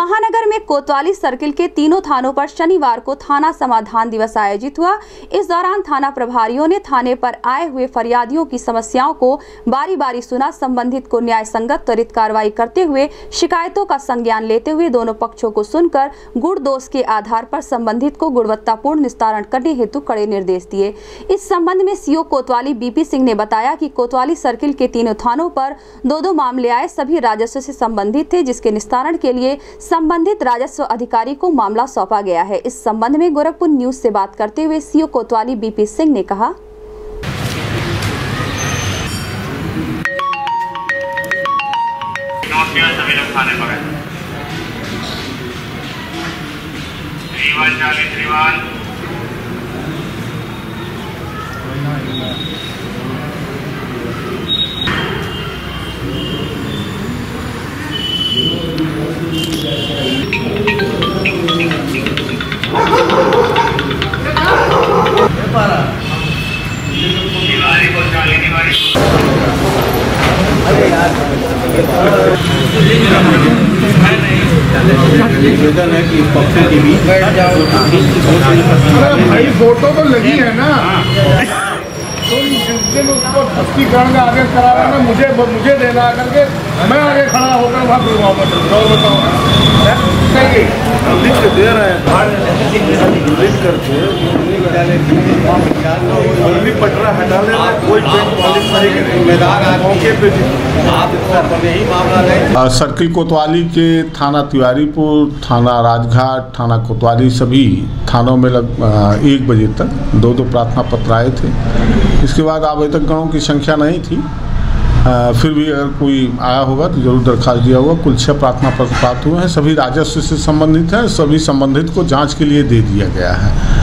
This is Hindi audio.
महानगर में कोतवाली सर्किल के तीनों थानों पर शनिवार को थाना समाधान दिवस आयोजित हुआ। इस दौरान थाना प्रभारियों ने थाने पर आए हुए फरियादियों की समस्याओं को बारी बारी सुना, संबंधित को न्याय संगत त्वरित कार्रवाई करते हुए शिकायतों का संज्ञान लेते हुए दोनों पक्षों को सुनकर गुण दोष के आधार पर संबंधित को गुणवत्तापूर्ण निस्तारण करने हेतु कड़े निर्देश दिए। इस संबंध में सीओ कोतवाली बीपी सिंह ने बताया कि कोतवाली सर्किल के तीनों थानों पर दो दो मामले आए, सभी राजस्व से संबंधित थे, जिसके निस्तारण के लिए संबंधित राजस्व अधिकारी को मामला सौंपा गया है। इस संबंध में गोरखपुर न्यूज़ से बात करते हुए सीओ कोतवाली बीपी सिंह ने कहा। निवेदन है कि पक्षों के बीच भाई फ़ोटो तो लगी है ना। तो जिस उसको स्पष्टीकरण का आगे करा रहा है मुझे मुझे देना आकर के मैं आगे खड़ा होकर वहाँ फिर और बताओ। सही। लिख दे रहे हैं। करके पटरा कोई मौके पे सर्किल कोतवाली के थाना तिवारीपुर थाना राजघाट थाना कोतवाली सभी थानों में लग एक बजे तक दो दो प्रार्थना पत्र आए थे। इसके बाद आवेदकगणों की संख्या नहीं थी। फिर भी अगर कोई आया होगा तो ज़रूर दरखास्त दिया होगा। कुल छः प्रार्थना पत्र प्राप्त हुए हैं। सभी राजस्व से संबंधित हैं। सभी संबंधित को जाँच के लिए दे दिया गया है।